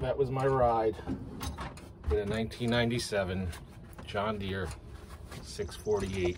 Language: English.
that was my ride in a 1997 John Deere 648G.